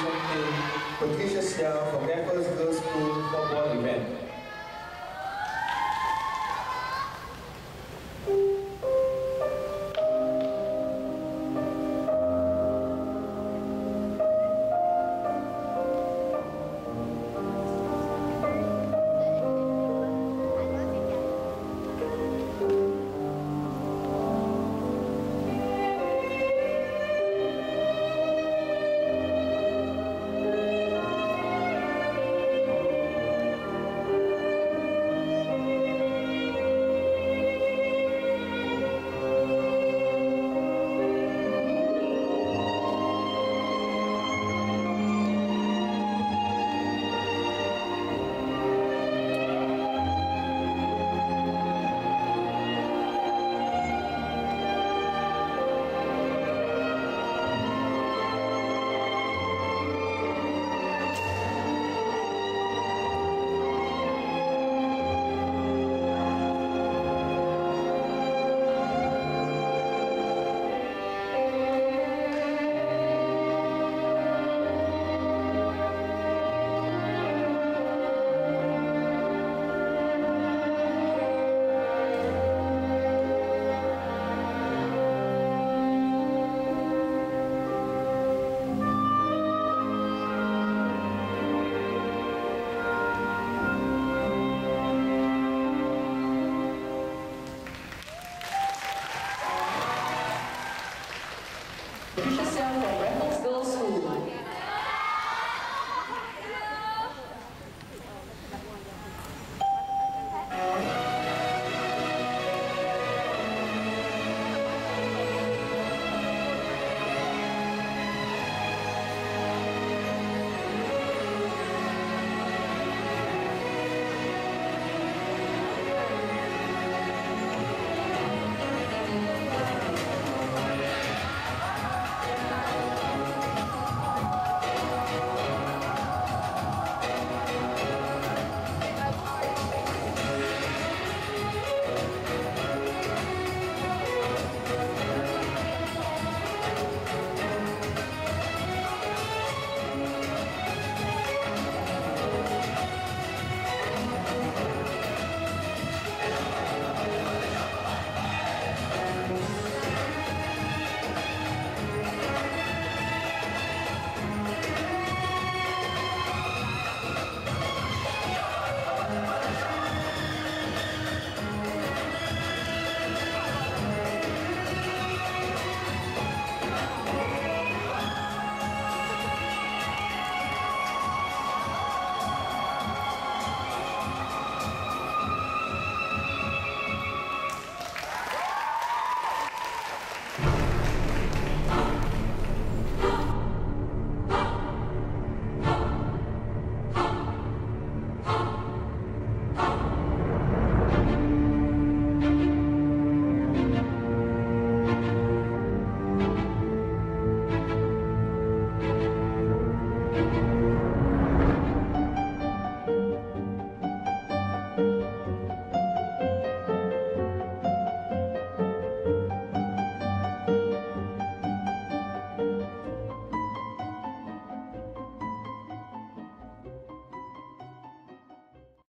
Champion Patricia Xiao from Raffles Girls School Floorball event. Just.